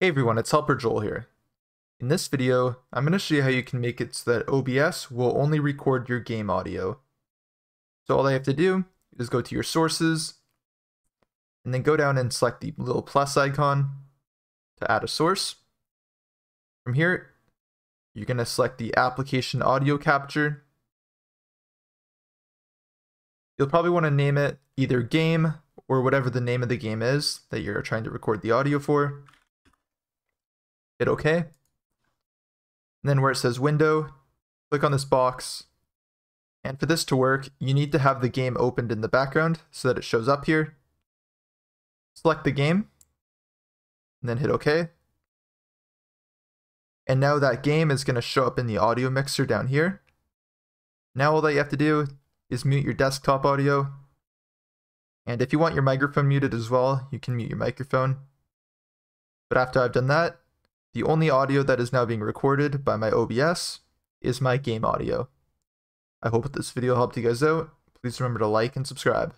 Hey everyone, it's Helper Joel here. In this video, I'm going to show you how you can make it so that OBS will only record your game audio. So all I have to do is go to your sources, and then go down and select the little plus icon to add a source. From here, you're going to select the application audio capture. You'll probably want to name it either game or whatever the name of the game is that you're trying to record the audio for hit OK. And then where it says window, click on this box. And for this to work, you need to have the game opened in the background so that it shows up here. Select the game, and then hit OK. And now that game is going to show up in the audio mixer down here. Now all that you have to do is mute your desktop audio. And if you want your microphone muted as well, you can mute your microphone. But after I've done that, the only audio that is now being recorded by my OBS is my game audio. I hope this video helped you guys out. Please remember to like and subscribe.